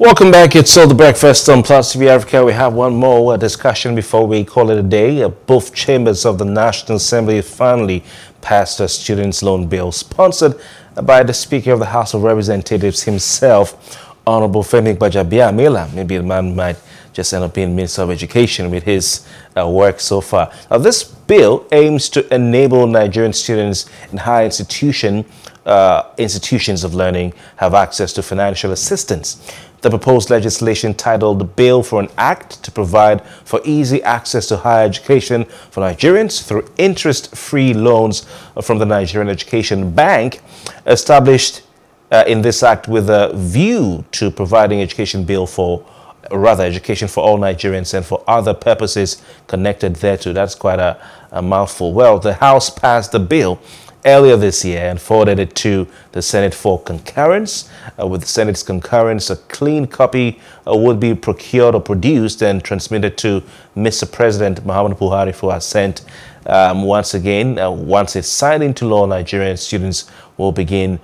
Welcome back. It's all the breakfast on Plus TV Africa. We have one more discussion before we call it a day. Both chambers of the National Assembly finally passed a students' loan bill sponsored by the Speaker of the House of Representatives himself, Honorable Femi Gbajabiamila. Maybe the man might just end up being Minister of Education with his uh, work so far. Now, this bill aims to enable Nigerian students in higher institution, uh, institutions of learning have access to financial assistance. The proposed legislation titled the Bill for an Act to provide for easy access to higher education for Nigerians through interest-free loans from the Nigerian Education Bank established uh, in this act with a view to providing education bill for rather education for all Nigerians and for other purposes connected thereto. That's quite a, a mouthful. Well, the House passed the bill earlier this year and forwarded it to the Senate for concurrence. Uh, with the Senate's concurrence, a clean copy uh, would be procured or produced and transmitted to Mr. President Muhammad Buhari for assent. Um, once again, uh, once it's signed into law, Nigerian students will begin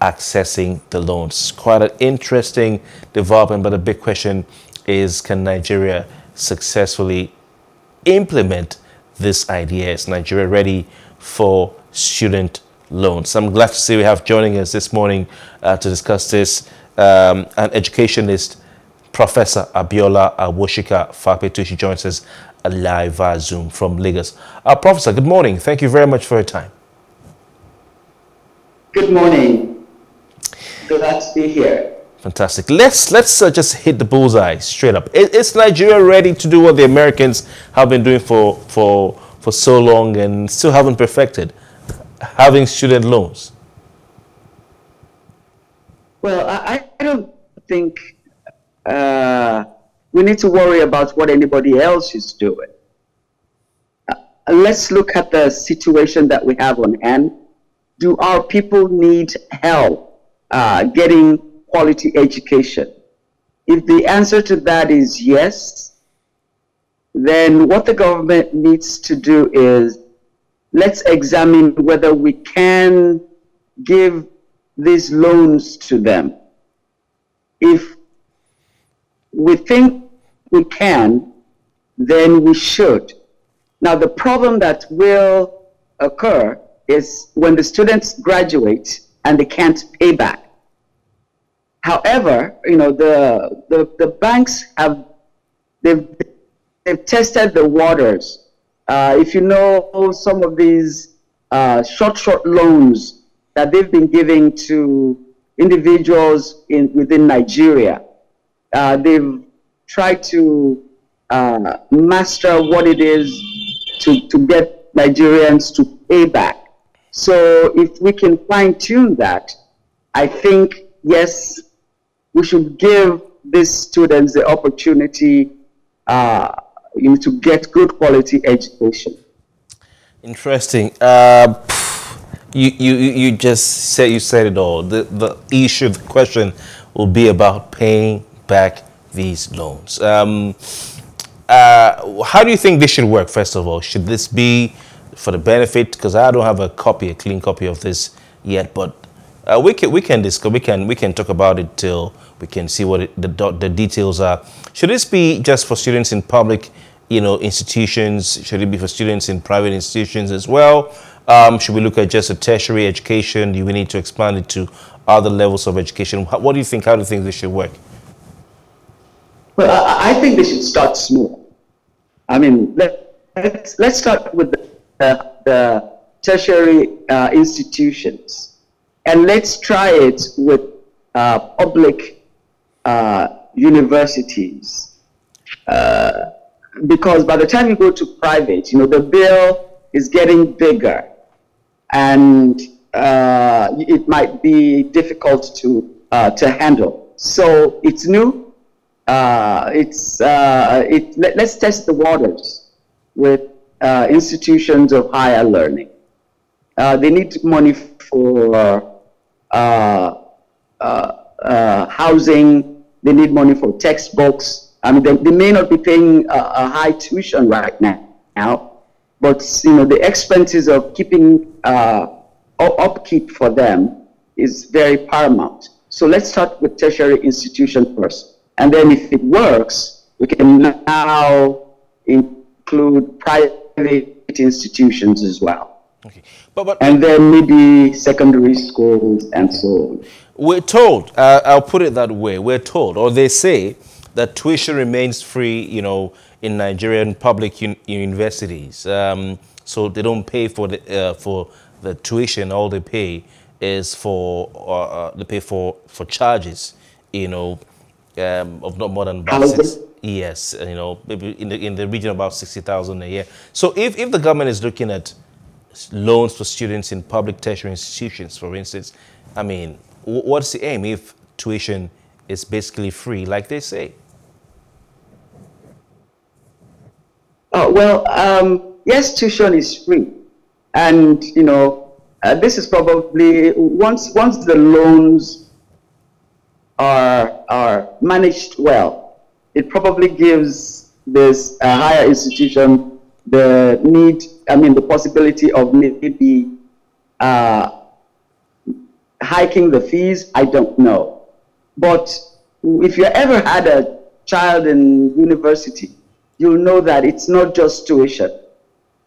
accessing the loans. Quite an interesting development, but the big question is can Nigeria successfully implement this idea? Is Nigeria ready for student loans. I'm glad to see we have joining us this morning uh, to discuss this um, an educationist, Professor Abiola Awosika Fapetu. She joins us live via Zoom from Lagos. Uh, Professor, good morning. Thank you very much for your time. Good morning. Glad to be here. Fantastic. Let's let's uh, just hit the bullseye straight up. Is Nigeria ready to do what the Americans have been doing for for for so long and still haven't perfected? Having student loans? Well, I, I don't think uh, we need to worry about what anybody else is doing. Uh, let's look at the situation that we have on hand. Do our people need help uh, getting quality education? If the answer to that is yes, then what the government needs to do is let's examine whether we can give these loans to them. If we think we can, then we should. Now, the problem that will occur is when the students graduate and they can't pay back. However, you know, the, the, the banks have, they've, they've tested the waters uh, if you know some of these uh, short, short loans that they've been giving to individuals in, within Nigeria, uh, they've tried to uh, master what it is to, to get Nigerians to pay back. So if we can fine tune that, I think, yes, we should give these students the opportunity uh, you need to get good quality education. Interesting. Uh, you, you, you just said you said it all. The, the issue, the question will be about paying back these loans. Um, uh, how do you think this should work, first of all? Should this be for the benefit? Because I don't have a copy, a clean copy of this yet, but uh, we can we can discuss, we can we can talk about it till we can see what it, the the details are. Should this be just for students in public, you know, institutions? Should it be for students in private institutions as well? Um, should we look at just a tertiary education? Do we need to expand it to other levels of education? What do you think? How do you think this should work? Well, I think they should start small. I mean, let, us let's start with the, the, tertiary uh, institutions, and let's try it with uh, public uh, universities. Uh, because by the time you go to private, you know, the bill is getting bigger and uh, it might be difficult to, uh, to handle. So it's new. Uh, it's, uh, it, let, us test the waters with uh, institutions of higher learning. Uh, they need money for housing. They need money for textbooks I mean, they, they may not be paying a, a, high tuition right now, now, but you know the expenses of keeping uh, upkeep for them is very paramount. So let's start with tertiary institution first. And then if it works, we can now include private institutions as well. Okay. But, but, and then maybe secondary schools and so on. We're told, uh, I'll put it that way, we're told, or they say, that tuition remains free, you know, in Nigerian public un universities. Um, so they don't pay for the, uh, for the tuition, all they pay is for, uh, uh they pay for, for charges, you know, um, of not more than about six, yes, you know, maybe in the, in the region about 60,000 a year. So if, if the government is looking at loans for students in public tertiary institutions, for instance, I mean, what's the aim if tuition is basically free, like they say? Oh, well, um, yes, tuition is free. And, you know, uh, this is probably, once, once the loans are, are managed well, it probably gives this uh, higher institution the need, I mean, the possibility of maybe uh, hiking the fees, I don't know. But if you ever had a child in university, you'll know that it's not just tuition.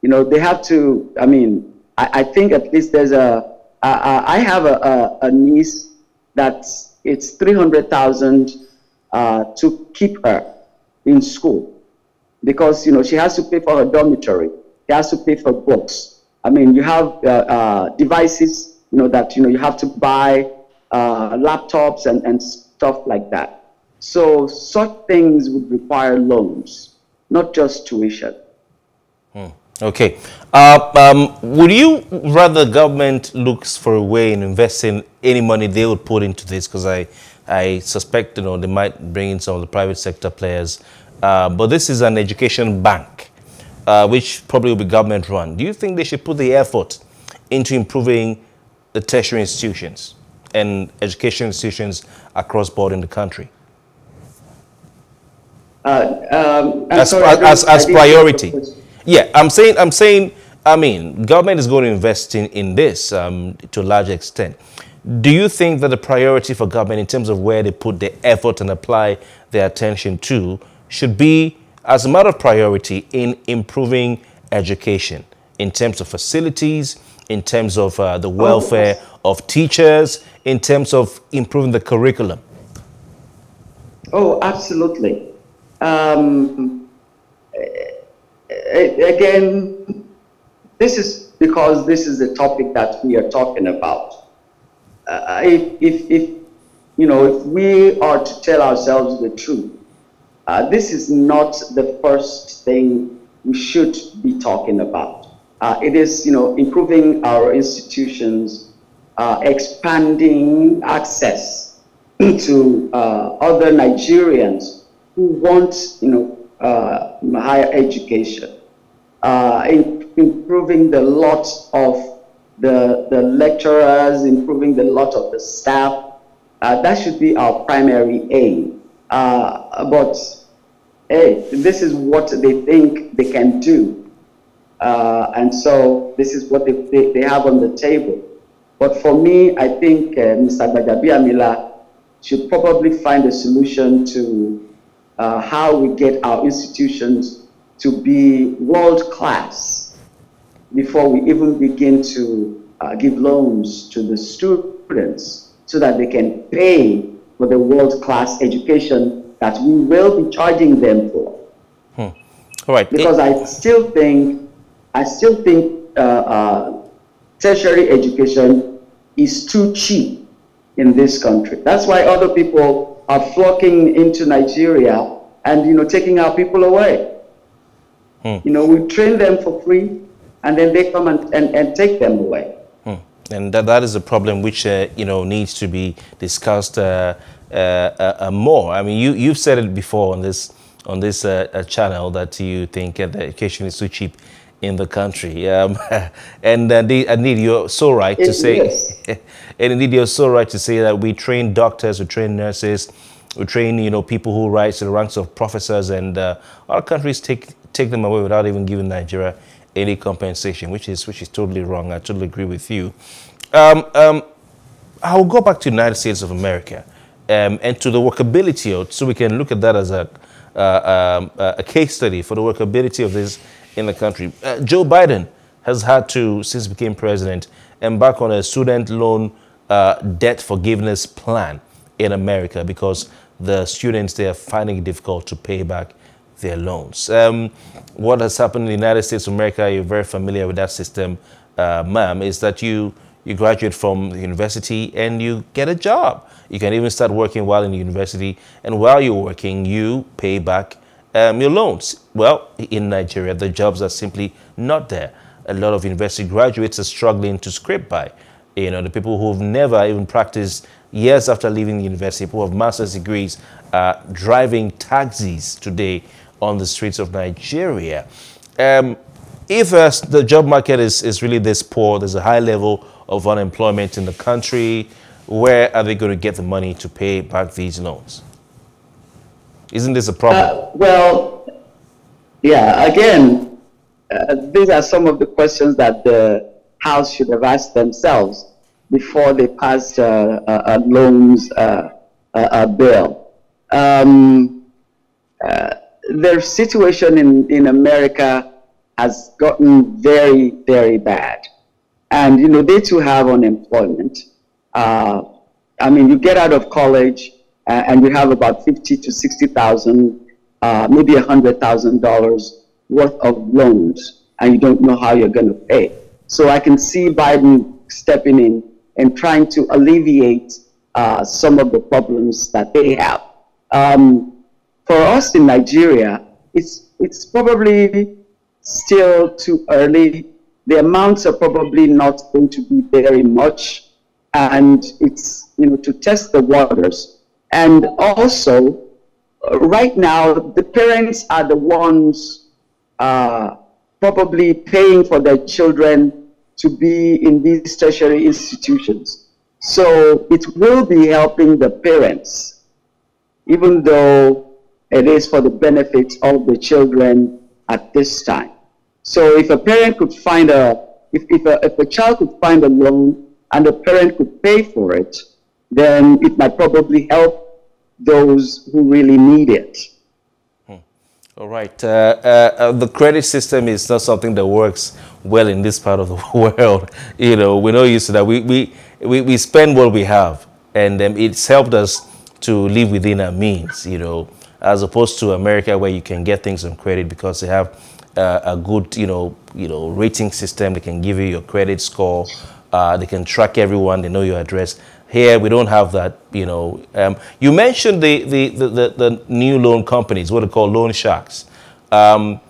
You know, they have to, I mean, I, I think at least there's a. I have a, a, a niece that's, it's 300,000 uh, to keep her in school because, you know, she has to pay for her dormitory. She has to pay for books. I mean, you have uh, uh, devices, you know, that, you know, you have to buy uh, laptops and, and stuff like that. So such things would require loans not just tuition. Hmm. Okay. Uh, um, would you rather government looks for a way in investing any money they would put into this? Because I, I suspect you know they might bring in some of the private sector players. Uh, but this is an education bank, uh, which probably will be government run. Do you think they should put the effort into improving the tertiary institutions and education institutions across board in the country? Uh, um, as, sorry, as, as priority. Yeah, I'm saying, I'm saying, I mean, government is going to invest in, in this um, to a large extent. Do you think that the priority for government in terms of where they put the effort and apply their attention to should be as a matter of priority in improving education in terms of facilities, in terms of uh, the welfare oh, of teachers, in terms of improving the curriculum? Oh, absolutely. Um, again, this is because this is the topic that we are talking about. Uh, if, if, if, you know, if we are to tell ourselves the truth, uh, this is not the first thing we should be talking about. Uh, it is, you know, improving our institutions, uh, expanding access to uh, other Nigerians who want, you know, uh, higher education, uh, in, improving the lot of the, the lecturers, improving the lot of the staff. That should be our primary aim. But hey, this is what they think they can do. Uh, and so this is what they, they, they, have on the table. But for me, I think uh, Mr. Gbajabiamila should probably find a solution to uh, how we get our institutions to be world class before we even begin to uh, give loans to the students so that they can pay for the world class education that we will be charging them for. Hmm. All right. Because it I still think, I still think uh, uh, tertiary education is too cheap in this country. That's why other people are flocking into Nigeria and, you know, taking our people away. Hmm. You know, we train them for free and then they come and, and, and take them away. Hmm. And that, that is a problem which, uh, you know, needs to be discussed uh, uh, uh, uh more. I mean, you, you've said it before on this, on this uh, channel that you think the education is too cheap in the country. Um, and uh, indeed, you're so right to say, and indeed, you're so right to say that we train doctors, we train nurses, we train, you know, people who rise to the ranks of professors, and uh, our countries take take them away without even giving Nigeria any compensation, which is which is totally wrong. I totally agree with you. Um, um, I will go back to the United States of America. um, and to the workability, so we can look at that as a, uh, um, a case study for the workability of this in the country. Uh, Joe Biden has had to, since he became president, embark on a student loan uh, debt forgiveness plan in America because the students they are finding it difficult to pay back their loans. Um, what has happened in the United States of America, you're very familiar with that system, uh, ma'am, is that you, you graduate from the university and you get a job. You can even start working while in university, and while you're working, you pay back um, your loans. Well, in Nigeria, the jobs are simply not there. A lot of university graduates are struggling to scrape by. You know, the people who've never even practiced years after leaving the university, who have master's degrees, are driving taxis today on the streets of Nigeria. Um, if uh, the job market is, is really this poor, there's a high level of unemployment in the country, where are they going to get the money to pay back these loans? Isn't this a problem? Uh, well, yeah, again, uh, these are some of the questions that the House should have asked themselves before they passed uh, a, a loans uh, a bill. Um, uh, the situation in, in America has gotten very, very bad. And, you know, they too have unemployment. Uh, I mean, you get out of college uh, and you have about 50 to 60,000, uh, maybe $100,000 worth of loans, and you don't know how you're going to pay. So I can see Biden stepping in and trying to alleviate uh, some of the problems that they have. Um, for us in Nigeria, it's, it's probably still too early. The amounts are probably not going to be very much and it's you know to test the waters. And also, right now, the parents are the ones uh, probably paying for their children to be in these tertiary institutions. So it will be helping the parents, even though it is for the benefit of the children at this time. So if a parent could find a, if, if, a, if a child could find a loan and the parent could pay for it, then it might probably help those who really need it. Hmm. All right. Uh, uh, uh, the credit system is not something that works well in this part of the world. You know, we're not used to that. We, we, we, we spend what we have, and um, it's helped us to live within our means, you know, as opposed to America where you can get things on credit because they have uh, a good, you know, you know, rating system. They can give you your credit score. Uh, they can track everyone. They know your address. Here, we don't have that, you know. Um, you mentioned the, the, the, the, new loan companies, what are called loan sharks. Um,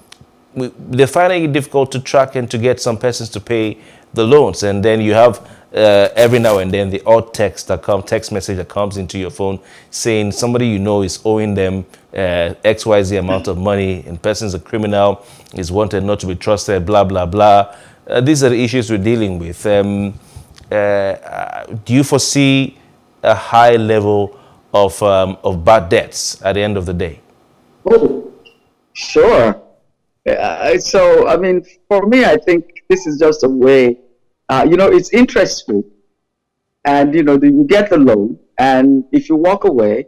we, they're finding it difficult to track and to get some persons to pay the loans. And then you have uh, every now and then the odd text that comes, text message that comes into your phone saying somebody you know is owing them uh, XYZ amount of money and person's a criminal, is wanted not to be trusted, blah, blah, blah. Uh, these are the issues we're dealing with. Um, uh, do you foresee a high level of, um, of bad debts at the end of the day? Oh, sure. Uh, so, I mean, for me, I think this is just a way, uh, you know, it's interest free. And, you know, you get the loan, and if you walk away,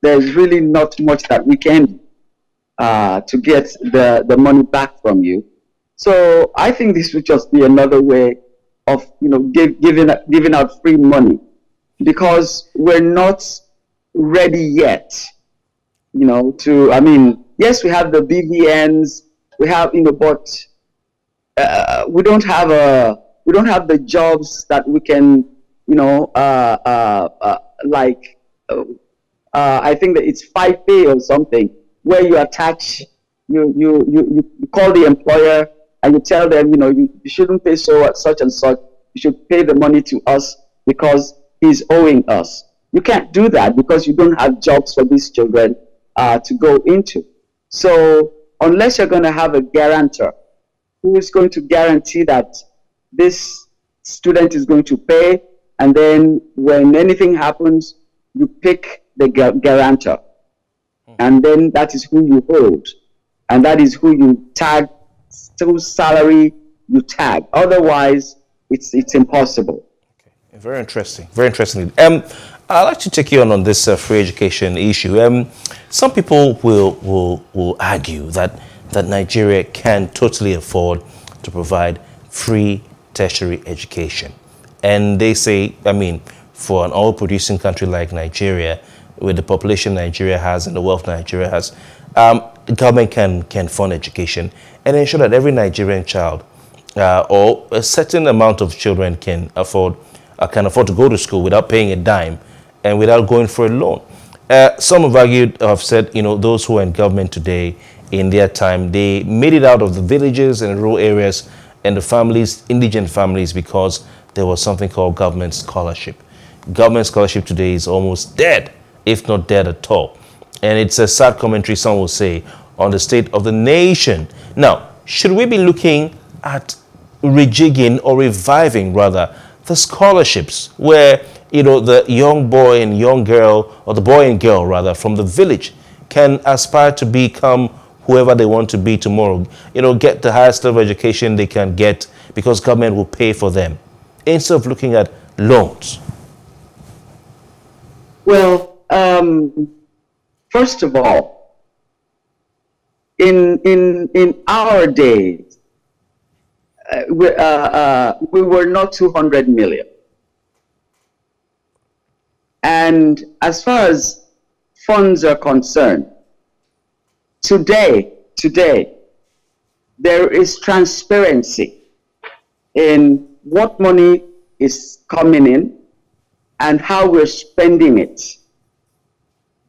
there's really not much that we can do uh, to get the, the money back from you. So I think this would just be another way of you know give, giving giving out free money because we're not ready yet. You know, to I mean, yes, we have the BVNs, we have you know, but uh, we don't have a we don't have the jobs that we can you know uh, uh, uh like uh, I think that it's five pay or something where you attach you you you, you call the employer and you tell them, you know, you, you shouldn't pay so such and such. You should pay the money to us because he's owing us. You can't do that because you don't have jobs for these children uh, to go into. So unless you're going to have a guarantor who is going to guarantee that this student is going to pay, and then when anything happens, you pick the guarantor, hmm. and then that is who you hold, and that is who you tag through salary you tag. Otherwise, it's it's impossible. Okay. Very interesting. Very interesting. Um, I'd like to take you on on this uh, free education issue. Um, some people will, will, will argue that, that Nigeria can totally afford to provide free tertiary education. And they say, I mean, for an oil-producing country like Nigeria, with the population Nigeria has and the wealth Nigeria has, um, the government can, can fund education and ensure that every Nigerian child uh, or a certain amount of children can afford, uh, can afford to go to school without paying a dime and without going for a loan. Uh, some have argued, have said, you know, those who are in government today, in their time, they made it out of the villages and rural areas and the families, indigent families, because there was something called government scholarship. Government scholarship today is almost dead, if not dead at all. And it's a sad commentary, some will say, on the state of the nation. Now, should we be looking at rejigging or reviving, rather, the scholarships where you know, the young boy and young girl, or the boy and girl rather, from the village can aspire to become whoever they want to be tomorrow. You know, get the highest level of education they can get because government will pay for them instead of looking at loans. Well, um, first of all, in, in, in our days, uh, we, uh, uh, we were not 200 million. And as far as funds are concerned, today, today, there is transparency in what money is coming in and how we're spending it.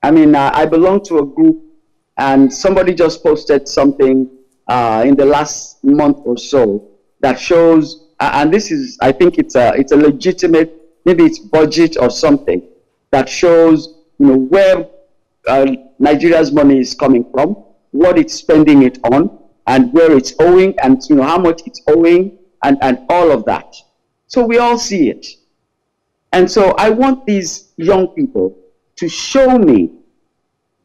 I mean, uh, I belong to a group and somebody just posted something uh, in the last month or so that shows, and this is, I think it's a, it's a legitimate, maybe it's budget or something, that shows you know, where uh, Nigeria's money is coming from, what it's spending it on, and where it's owing, and you know how much it's owing, and, and all of that. So we all see it. And so I want these young people to show me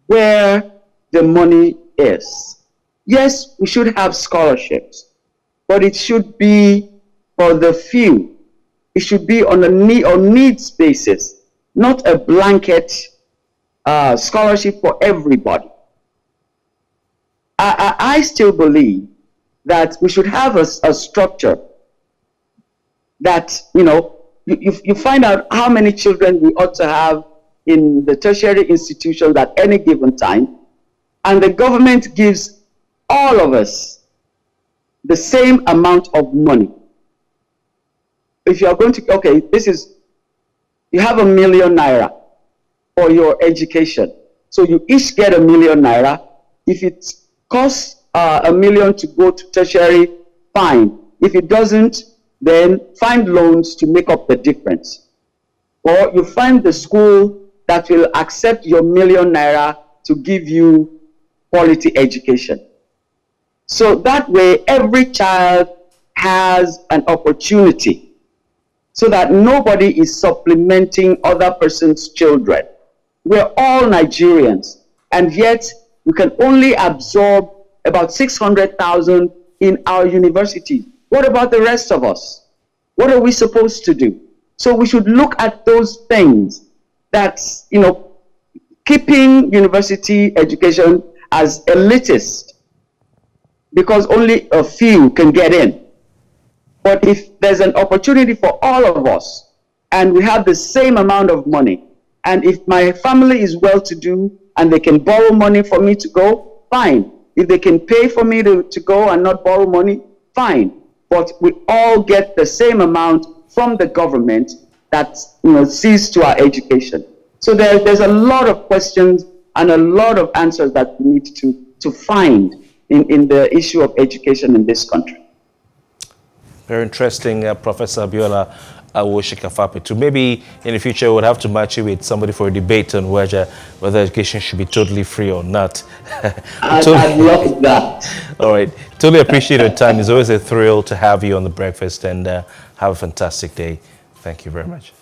where the money is. Yes, we should have scholarships, but it should be for the few. It should be on a need, on needs basis not a blanket uh, scholarship for everybody. I, I, I, still believe that we should have a, a structure that, you know, you, you find out how many children we ought to have in the tertiary institutions at any given time, and the government gives all of us the same amount of money. If you are going to, okay, this is you have a million naira for your education. So you each get a million naira. If it costs uh, a million to go to tertiary, fine. If it doesn't, then find loans to make up the difference. Or you find the school that will accept your million naira to give you quality education. So that way, every child has an opportunity so that nobody is supplementing other person's children. We're all Nigerians, and yet we can only absorb about 600,000 in our universities. What about the rest of us? What are we supposed to do? So we should look at those things that, you know, keeping university education as elitist because only a few can get in. But if there's an opportunity for all of us and we have the same amount of money, and if my family is well to do and they can borrow money for me to go, fine. If they can pay for me to, to go and not borrow money, fine. But we all get the same amount from the government that you know sees to our education. So there, there's a lot of questions and a lot of answers that we need to, to find in, in the issue of education in this country. Very interesting, uh, Professor Abiola Awosika Fapetu. maybe in the future, we'll have to match you with somebody for a debate on whether, whether education should be totally free or not. I, totally, I love that. All right. Totally appreciate your time. It's always a thrill to have you on the breakfast and uh, have a fantastic day. Thank you very much.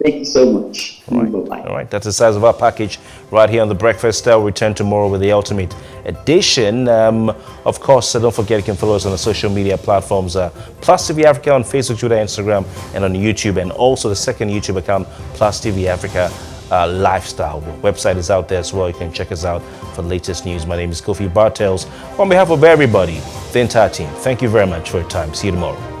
Thank you so much. All right. Bye-bye. All right. That's the size of our package right here on the breakfast. I'll return tomorrow with the ultimate edition. Um, of course, uh, don't forget you can follow us on the social media platforms uh, Plus TV Africa on Facebook, Twitter, Instagram, and on YouTube, and also the second YouTube account, Plus TV Africa uh, lifestyle. The website is out there as well. You can check us out for the latest news. My name is Kofi Bartels. On behalf of everybody, the entire team, thank you very much for your time. See you tomorrow.